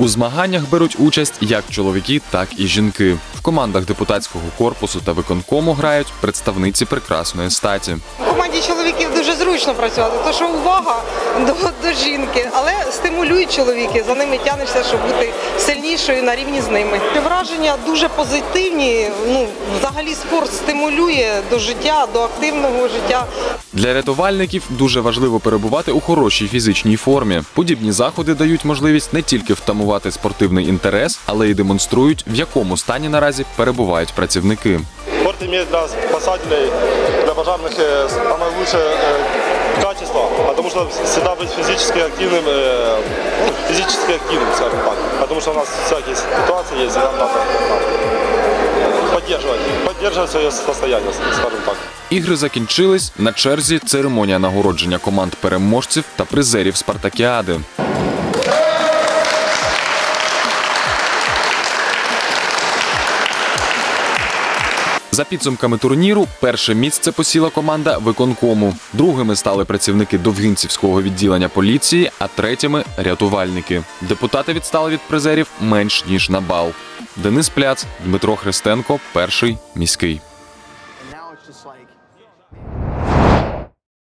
У змаганнях беруть участь як чоловіки, так і жінки. В командах депутатського корпусу та виконкому грають представниці прекрасної статі. В команді чоловіків дуже зручно працювати, тому що увага до, до жінки, але стимулюють чоловіки, за ними тянешся, щоб бути сильнішою на рівні з ними. Враження дуже позитивні. Ну, взагалі спорт стимулює до життя, до активного життя. Для рятувальників дуже важливо перебувати у хорошій фізичній формі. Подібні заходи дають можливість не тільки втамувати спортивний інтерес, але й демонструють, в якому стані наразі перебувають працівники. Спорт имеет для спасателей, для пожарных э, самое лучшее э, качество, потому что всегда быть физически активным, э, ну, физически активным, скажем так. Потому что у нас всякие ситуации есть, и нам надо э, поддерживать свое состояние, скажем так. Ігри закінчились. На черзі церемонія нагородження команд переможців та призерів Спартакіади. За підсумками турніру, перше місце посіла команда виконкому. Другими стали працівники Довгинцівського відділення поліції, а третіми рятувальники. Депутати відстали від призерів менш ніж на бал. Денис Пляц, Дмитро Христенко, перший міський.